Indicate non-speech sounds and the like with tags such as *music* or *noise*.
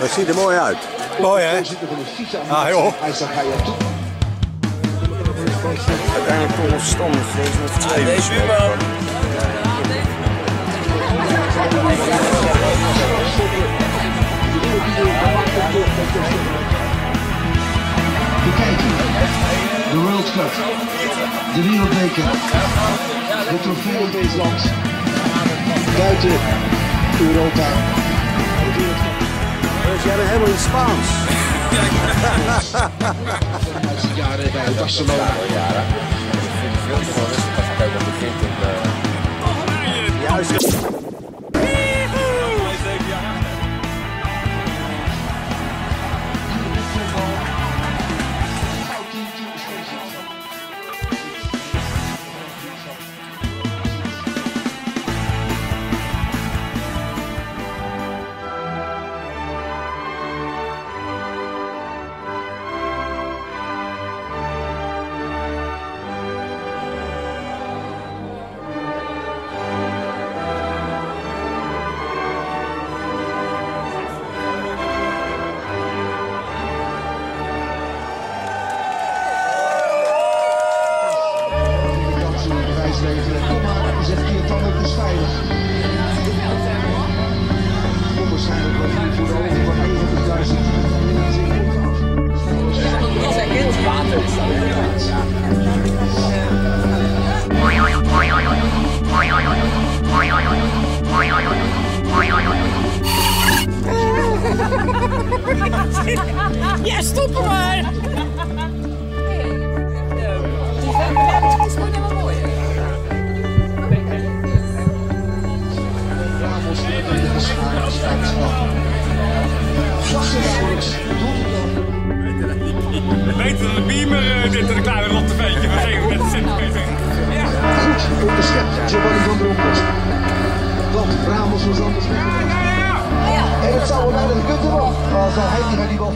Dat ziet er mooi uit. Mooi hè? Ah joh. Uiteindelijk kon ons stand deze met twee. Deze buurman. Bekijk de World Cup, de Wereldbeker, de trofee in deze land, buiten Europa. Dus jij bent helemaal in Spaans. *laughs* Jaren bij Barcelona. *laughs* Ja, stop er maar! Die vent is gewoon helemaal mooi. Ramos in de Beter dan de beamer, uh, dit een kleine rotte veetje van 37 centimeter. Goed onderschept Giovanni van Bronckhorst. Want Ramos was anders weggegaan. En het zou wel naar de kunt 走，还有你的李国。